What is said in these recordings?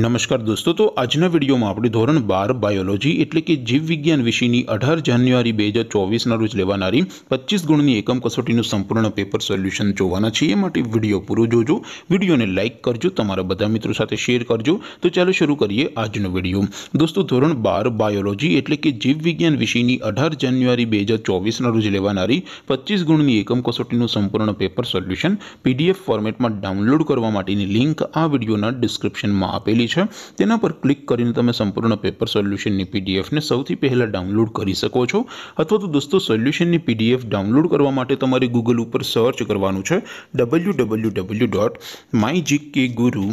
નમસ્કાર દોસ્તો તો આજનો વિડિયોમાં આપણે ધોરણ 12 બાયોલોજી એટલે કે જીવવિજ્ઞાન વિષયની 18 જાન્યુઆરી 2024 ના રોજ લેવાણારી 25 ગુણની એકમ કસોટીનું સંપૂર્ણ પેપર સોલ્યુશન જોવાના છે એમટી વિડિયો પૂરું જોજો વિડિયોને લાઈક કરજો તમારા બધા મિત્રો સાથે શેર કરજો તો ચાલો શરૂ કરીએ આજનો વિડિયો દોસ્તો ધોરણ 12 બાયોલોજી એટલે કે જીવવિજ્ઞાન વિષયની 18 જાન્યુઆરી 2024 ના રોજ લેવાણારી 25 ગુણની એકમ કસોટીનું સંપૂર્ણ પેપર સોલ્યુશન પીડીએફ ફોર્મેટમાં ડાઉનલોડ કરવા માટેની લિંક આ વિડિયોના ડિસ્ક્રિપ્શનમાં આપેલ છે તેના પર ક્લિક કરીને તમે સંપૂર્ણ પેપર સોલ્યુશન ની પીડીએફ ને સૌથી પહેલા ડાઉનલોડ કરી શકો છો અથવા તો દોસ્તો સોલ્યુશન ની પીડીએફ ડાઉનલોડ કરવા માટે તમારે Google ઉપર સર્ચ કરવાનું છે www.mygkguru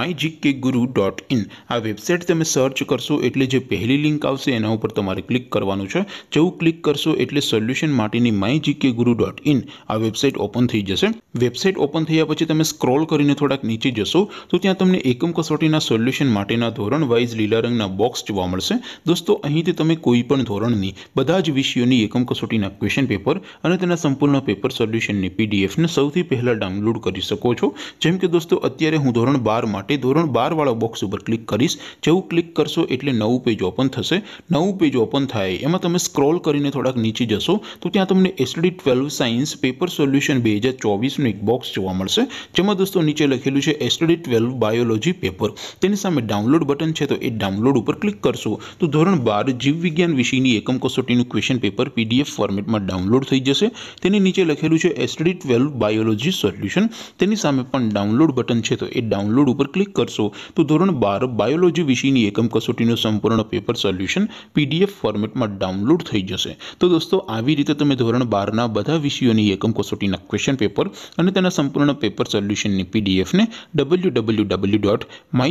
mygkguru.in આ વેબસાઈટ તમે સર્ચ કરશો એટલે જે પહેલી લિંક આવશે તેના ઉપર તમારે ક્લિક કરવાનું છે જેઉ ક્લિક કરશો એટલે સોલ્યુશન માટેની mygkguru.in આ વેબસાઈટ ઓપન થઈ જશે વેબસાઈટ ઓપન થઈયા પછી તમે સ્ક્રોલ કરીને થોડાક નીચે જશો તો ત્યાં તમને એકમ કસોટીના સોલ્યુશન માટિના ધોરણ વાઇઝ લીલા રંગના બોક્સ જોવા મળશે દોસ્તો અહીંથી તમે કોઈ પણ ધોરણની બધા જ વિષયોની એકમ કસોટીના ક્વેશ્ચન પેપર અને તેના સંપૂર્ણના પેપર સોલ્યુશનની પીડીએફ ન સૌથી પહેલા ડાઉનલોડ કરી શકો છો જેમ કે દોસ્તો અત્યારે હું ધોરણ 12 માટે ધોરણ 12 વાળો બોક્સ ઉપર ક્લિક કરીશ જેઉ ક્લિક કરશો એટલે નવું પેજ ઓપન થશે નવું પેજ ઓપન થાય એમાં તમે સ્ક્રોલ કરીને થોડક નીચે જશો તો ત્યાં તમને STD 12 સાયન્સ પેપર સોલ્યુશન 2024 નું એક બોક્સ જોવા મળશે જેમાં દોસ્તો નીચે લખેલું છે STD 12 બાયોલોજી પેપર તેની સામે ડાઉનલોડ બટન છે તો એ ડાઉનલોડ ઉપર ક્લિક કરશો તો ધોરણ 12 જીવવિજ્ઞાન વિષયની એકમ કસોટીનું ક્વેશ્ચન પેપર PDF ફોર્મેટમાં ડાઉનલોડ થઈ જશે તેની નીચે લખેલું છે STD 12 BIOLOGY SOLUTION તેની સામે પણ ડાઉનલોડ બટન છે તો એ ડાઉનલોડ ઉપર ક્લિક કરશો તો ધોરણ 12 બાયોલોજી વિષયની એકમ કસોટીનું સંપૂર્ણ પેપર સોલ્યુશન PDF ફોર્મેટમાં ડાઉનલોડ થઈ જશે તો દોસ્તો આવી રીતે તમે ધોરણ 12 ના બધા વિષયોની એકમ કસોટીના ક્વેશ્ચન પેપર અને તેના સંપૂર્ણ પેપર સોલ્યુશનની PDF ને www.my